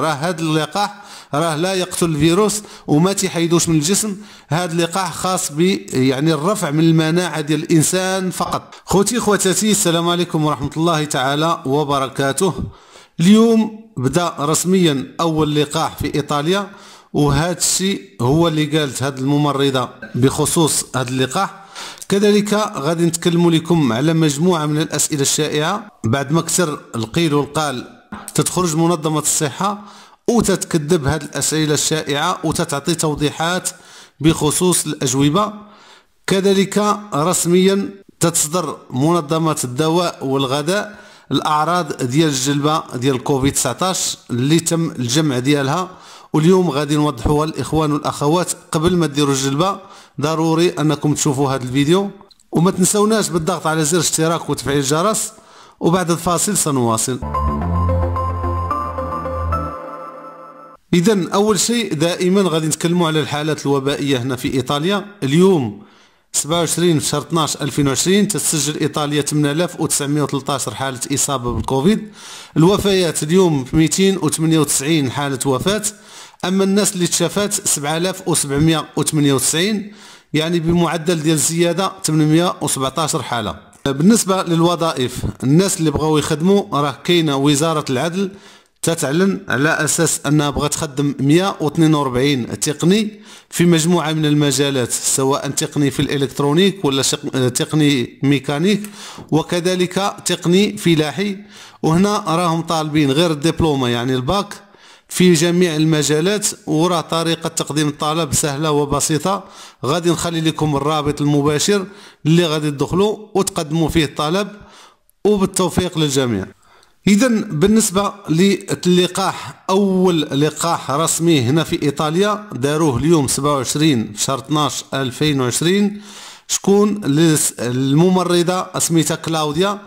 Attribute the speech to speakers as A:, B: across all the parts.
A: راه هذا اللقاح راه لا يقتل الفيروس وما تيحيدوش من الجسم. هذا اللقاح خاص ب يعني الرفع من المناعة ديال الإنسان فقط. خوتي خواتاتي السلام عليكم ورحمة الله تعالى وبركاته. اليوم بدا رسميا أول لقاح في إيطاليا وهذا الشيء هو اللي قالت هذه الممرضة بخصوص هذا اللقاح. كذلك غادي نتكلموا لكم على مجموعة من الأسئلة الشائعة. بعد ما كثر القيل والقال تتخرج منظمة الصحة وتتكذب هذه الأسئلة الشائعة وتتعطي توضيحات بخصوص الأجوبة. كذلك رسميا تتصدر منظمة الدواء والغذاء الأعراض ديال الجلبة ديال كوفيد 19 اللي تم الجمع ديالها. واليوم غادي نوضحوها الإخوان والأخوات قبل ما ديروا الجلبة. ضروري أنكم تشوفوا هذا الفيديو. وما تنسوناش بالضغط على زر اشتراك وتفعيل الجرس. وبعد الفاصل سنواصل. اذا أول شيء دائما غادي نتكلموا على الحالات الوبائية هنا في إيطاليا. اليوم 27 في شهر 12 2020 تسجل إيطاليا 8913 حالة إصابة بالكوفيد. الوفيات اليوم 298 حالة وفاة. أما الناس اللي تشافات 7798 يعني بمعدل ديال الزياده 817 حالة. بالنسبة للوظائف الناس اللي بغاو يخدموا راه كاينة وزارة العدل تتعلن على أساس أنها بغات تخدم 142 تقني في مجموعة من المجالات سواء تقني في ال électronique ولا تقني ميكانيك وكذلك تقني فلاحي. وهنا راهم طالبين غير الدبلومة يعني الباك في جميع المجالات. وراه طريقة تقديم الطلب سهلة وبسيطة. غادي نخلي لكم الرابط المباشر اللي غادي تدخلوا وتقدموا فيه الطلب. وبالتوفيق للجميع. اذا بالنسبة للقاح أول لقاح رسمي هنا في إيطاليا داروه اليوم 27 شهر 12 2020 شكون الممرضه سميتها كلاوديا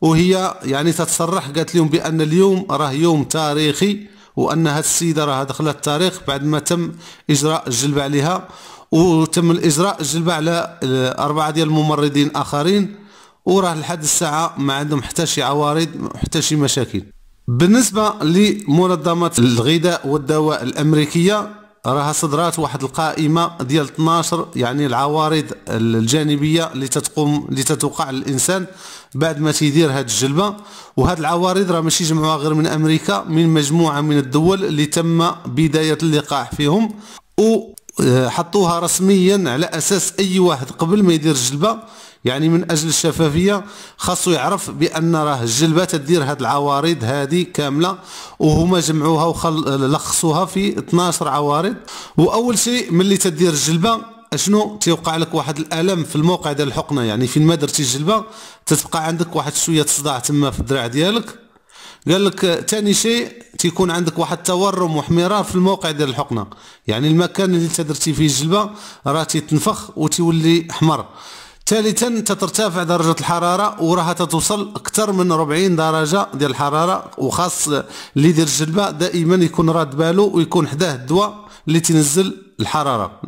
A: وهي يعني تتصرح قالت لهم بأن اليوم راه يوم تاريخي وأن هذه السيدة راه دخلت التاريخ بعد ما تم إجراء الجلبه عليها وتم الإجراء الجلبه على أربعة ديال الممرضين آخرين. وراه لحد الساعة ما عندهم حتى شي عوارض حتى شي مشاكل. بالنسبة لمنظمة الغذاء والدواء الأمريكية راها صدرات واحد القائمة ديال 12 يعني العوارض الجانبية اللي تتقوم اللي تتوقع للانسان بعد ما تيدير هاد الجلبة. وهاد العوارض راه ماشي جمعوها غير من أمريكا من مجموعة من الدول اللي تم بداية اللقاح فيهم. وحطوها رسميا على أساس أي واحد قبل ما يدير الجلبة. يعني من أجل الشفافية خاصو يعرف بأن راه الجلبة تدير هاد العوارض هذه كاملة وهما جمعوها ولخصوها في 12 عوارض. وأول شيء ملي تدير الجلبة أشنو؟ تيوقع لك واحد الألم في الموقع ديال الحقنة يعني فين ما درتي الجلبة تتبقى عندك واحد شوية صداع تما في الدراع ديالك. قال لك ثاني شيء تيكون عندك واحد التورم واحمرار في الموقع ديال الحقنة. يعني المكان اللي انت درتي فيه الجلبة راه تيتنفخ وتولي احمر ثالثا تترتفع درجة الحرارة وراها تتوصل أكثر من 40 درجة ديال الحرارة وخاص اللي يدير الجلبة دائما يكون راد بالو ويكون حداه الدواء اللي تنزل الحرارة.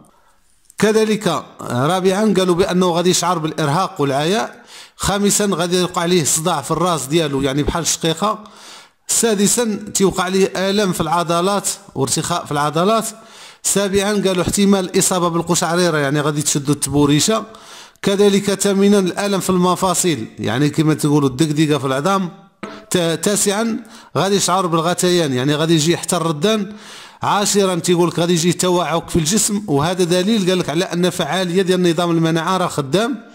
A: كذلك رابعا قالوا بأنه غادي يشعر بالإرهاق والعياء. خامسا غادي يوقع عليه صداع في الراس ديالو يعني بحال الشقيقة. سادسا تيوقع عليه آلام في العضلات وارتخاء في العضلات. سابعا قالوا احتمال الإصابة بالقشعريرة يعني غادي تشدوا التبوريشة. كذلك ثامنا الألم في المفاصل. يعني كما تقولوا الدقدقة في العظام تاسعا غادي يشعر بالغثيان. يعني غادي يجي حتى الردان. عاشرا تيقول لك غادي يجي توعك في الجسم. وهذا دليل قال لك على أن فعالية ديال نظام المناعة راه خدام.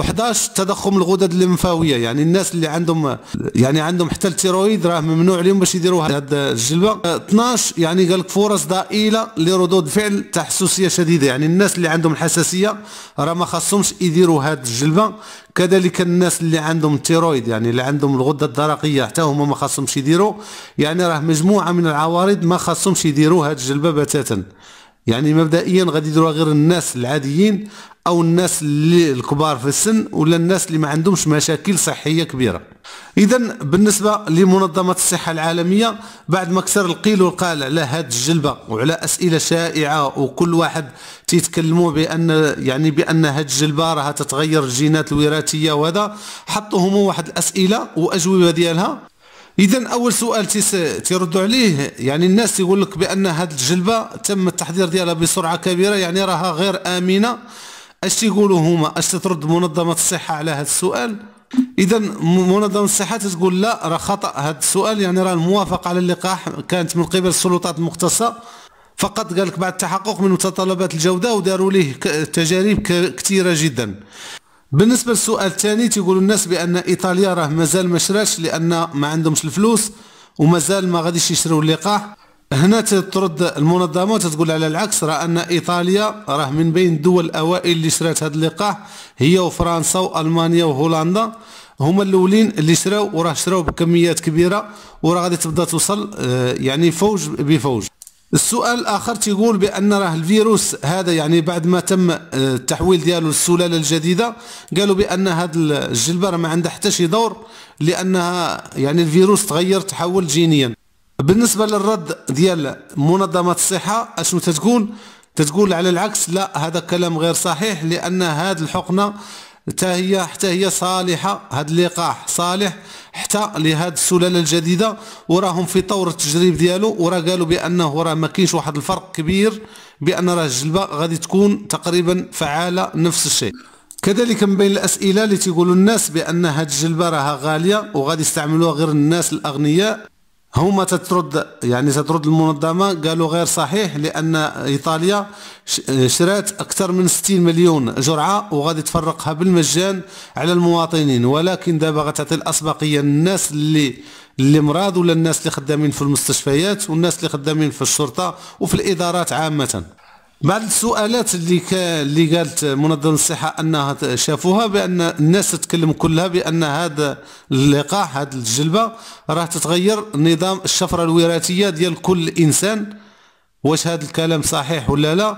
A: و11 تضخم الغدد الليمفاوية. يعني الناس اللي عندهم يعني عندهم حتى ال thyroïde راه ممنوع عليهم باش يديروا هذه الجلبه 12 يعني قال لك فرص ضئيلة لردود فعل تحسسيه شديدة. يعني الناس اللي عندهم الحساسية راه ما خاصهمش يديروا هذه الجلبه كذلك الناس اللي عندهم ال thyroïde يعني اللي عندهم الغدة الدرقية حتى هما ما خاصهمش يديروا. يعني راه مجموعة من العوارض ما خاصهمش يديروا هذه الجلبه بتاتا. يعني مبدئيا غادي يديروها غير الناس العاديين. أو الناس اللي الكبار في السن ولا الناس اللي ما عندهمش مشاكل صحية كبيرة. اذا بالنسبة لمنظمة الصحة العالمية بعد ما كسر القيل والقال على هذه الجلبة وعلى أسئلة شائعة وكل واحد تيتكلموا بأن يعني بأن هذه الجلبة راها تتغير الجينات الوراثية وهذا حطوا هما واحد الأسئلة وأجوبة ديالها. اذا أول سؤال تيردوا عليه يعني الناس يقول لك بأن هذه الجلبة تم التحضير ديالها بسرعة كبيرة يعني راها غير آمنة. أش تيقولوا هما؟ أش ترد منظمة الصحة على هذا السؤال؟ اذا منظمة الصحة تقول لا راه خطأ هذا السؤال يعني راه الموافقه على اللقاح كانت من قبل السلطات المختصه فقط قال لك بعد التحقق من متطلبات الجودة وداروا ليه تجارب كثيرة جدا. بالنسبة للسؤال الثاني تيقولوا الناس بأن إيطاليا راه مازال ما شراش لأن ما عندهمش الفلوس ومازال ما غاديش يشريوا اللقاح. هنا ترد المنظمة تقول على العكس راه أن إيطاليا راه من بين الدول الاوائل اللي شرات هذا اللقاح هي وفرنسا وألمانيا وهولندا. هما الأولين اللي شراو وراه شراو بكميات كبيرة وراه غادي تبدأ توصل آه، يعني فوج بفوج. السؤال الآخر تيقول بأن راه الفيروس هذا يعني بعد ما تم آه، التحويل ديالو للسلالة الجديدة قالوا بأن هذا الجلبة ما عندها حتى شي دور لأنها يعني الفيروس تغير تحول جينيا. بالنسبة للرد ديال منظمة الصحة أشنو تتقول؟ تتقول على العكس لا هذا كلام غير صحيح لأن هذه الحقنة حتى هي حتى هي صالحة هذا اللقاح صالح حتى لهذه السلالة الجديدة وراهم في طور التجريب ديالو وراه قالوا بأنه راه ما كاينش واحد الفرق كبير بأن راه الجلبة غادي تكون تقريبا فعالة نفس الشيء. كذلك من بين الأسئلة اللي تيقولوا الناس بأن هذه الجلبة راها غالية وغادي يستعملوها غير الناس الأغنياء. هما تترد يعني تترد المنظمة؟ قالوا غير صحيح لأن إيطاليا شرات أكثر من 60 مليون جرعة وغادي تفرقها بالمجان على المواطنين. ولكن دابا غتعطي الأسبقية للناس اللي اللي مراد ولا الناس اللي خدامين في المستشفيات والناس اللي خدامين في الشرطة وفي الإدارات عامة. بعض السؤالات اللي اللي قالت منظمة الصحة أنها شافوها بأن الناس تتكلم كلها بأن هذا اللقاح هذه الجلبة راه تتغير نظام الشفرة الوراثية ديال كل إنسان. واش هذا الكلام صحيح ولا لا؟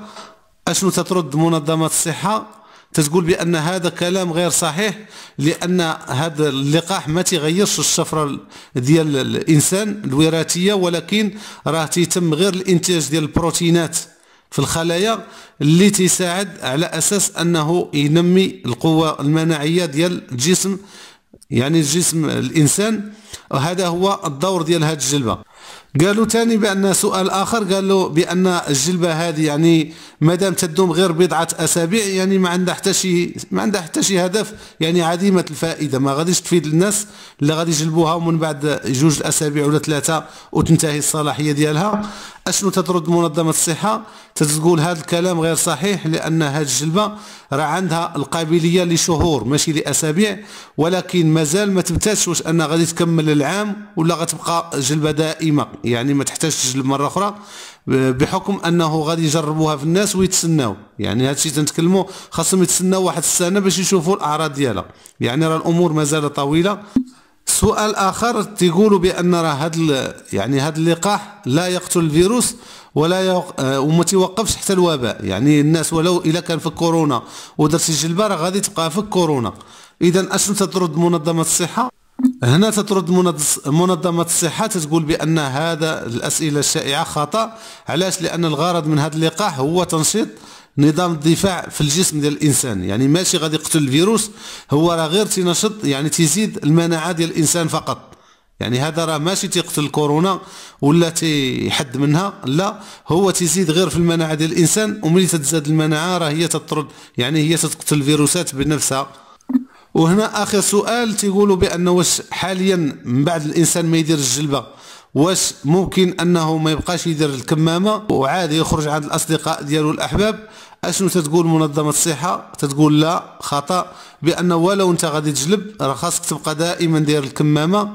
A: أشنو تترد منظمة الصحة؟ تتقول بأن هذا كلام غير صحيح لأن هذا اللقاح ما تيغيرش الشفرة ديال الإنسان الوراثية ولكن راه تيتم غير الإنتاج ديال البروتينات. في الخلايا اللي تساعد على أساس أنه ينمي القوة المناعية ديال الجسم يعني الجسم الإنسان. وهذا هو الدور ديال هذه الجلبة. قالوا ثاني بأن سؤال آخر قالوا بأن الجلبة هذه يعني مادام تدوم غير بضعة أسابيع يعني ما عندها حتى شي ما عندها حتى شي هدف يعني عديمة الفائدة. ما غاديش تفيد الناس اللي غادي يجلبوها ومن بعد جوج أسابيع ولا ثلاثة وتنتهي الصلاحية ديالها. أشنو تترد منظمة الصحة؟ تتقول هذا الكلام غير صحيح لأن هذه الجلبة راه عندها القابلية لشهور ماشي لأسابيع ولكن مازال ما تبتاتش واش أنها غادي تكمل العام ولا غتبقى جلبة دائمة. يعني ما تحتاج تجلب مرة أخرى بحكم أنه غادي يجربوها في الناس ويتسناو. يعني هذا الشيء تنتكلموا خاصهم يتسناو واحد السنة باش يشوفوا الأعراض ديالها. يعني راه الأمور مازال طويلة. سؤال آخر تيقولوا بأن راه هذا يعني هذا اللقاح لا يقتل الفيروس ولا يوق... آه، وما تيوقفش حتى الوباء. يعني الناس ولو إلا كان في كورونا ودرتي الجلبه راه غادي تبقى في كورونا. اذا اشنو تترد منظمة الصحة؟ هنا تترد منظمة الصحة تقول بأن هذا الأسئلة الشائعة خطأ. علاش؟ لأن الغرض من هذا اللقاح هو تنشيط نظام الدفاع في الجسم ديال الإنسان. يعني ماشي غادي يقتل الفيروس هو راه غير تنشط يعني تزيد المناعة ديال الإنسان فقط. يعني هذا راه ماشي تيقتل الكورونا ولا تيحد منها لا هو تزيد غير في المناعة ديال الإنسان وملي تتزاد المناعة راه هي تطرد يعني هي تقتل الفيروسات بنفسها. وهنا آخر سؤال تيقولوا بأن واش حاليا من بعد الإنسان ما يدير الجلبة واش ممكن أنه ما يبقاش يدير الكمامة وعادي يخرج عند الأصدقاء ديالو الأحباب أشنو تتقول منظمة الصحة؟ تتقول لا خطأ بأن ولو أنت غادي تجلب راه خاصك تبقى دائما داير الكمامة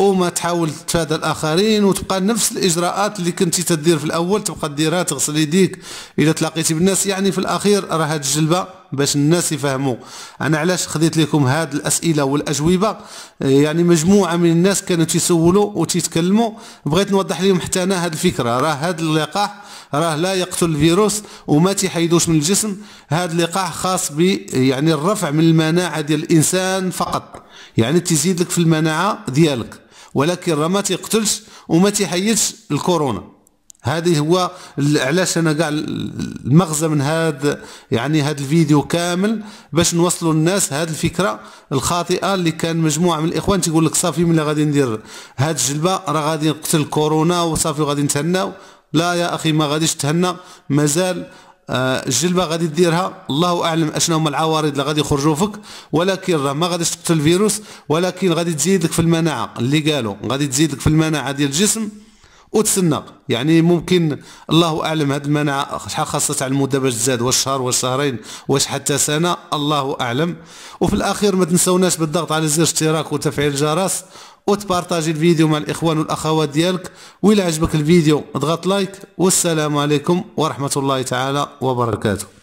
A: وما تحاول تفادى الآخرين وتبقى نفس الإجراءات اللي كنتي تدير في الأول تبقى ديرها تغسل يديك إذا تلاقيتي بالناس. يعني في الأخير راه هاد الجلبة باش الناس يفهموا. أنا علاش خديت لكم هاد الأسئلة والأجوبة؟ يعني مجموعة من الناس كانوا تيسولوا وتيتكلموا. بغيت نوضح لهم حتى أنا هاد الفكرة. راه هاد اللقاح راه لا يقتل الفيروس وما تيحيدوش من الجسم. هذا اللقاح خاص ب يعني الرفع من المناعة ديال الإنسان فقط. يعني تزيد لك في المناعة ديالك. ولكن راه ما تيقتلش وما تيحيدش الكورونا. هذه هو علاش أنا كاع المغزى من هذا يعني هذا الفيديو كامل باش نوصلوا للناس هذه الفكرة الخاطئة اللي كان مجموعة من الإخوان تيقول لك صافي ملي غادي ندير هذه الجلبة راه غادي نقتل كورونا وصافي غادي نتهناو لا يا أخي ما غاديش تهنى. مازال آه، الجلبة غادي ديرها الله أعلم أشنو هما العوارض اللي غادي يخرجوا فيك. ولكن راه ما غاديش تقتل الفيروس ولكن غادي تزيد لك في المناعة اللي قالوا. غادي تزيد لك في المناعة ديال الجسم. وتسنى يعني ممكن الله أعلم هذه المناعه شحال خاصة تعلموا باش تزاد واش شهر واش شهرين واش حتى سنة الله أعلم. وفي الأخير ما تنسوناش بالضغط على زر اشتراك وتفعيل الجرس وتبارطاجي الفيديو مع الإخوان والأخوات ديالك. وإلا عجبك الفيديو اضغط لايك والسلام عليكم ورحمة الله تعالى وبركاته.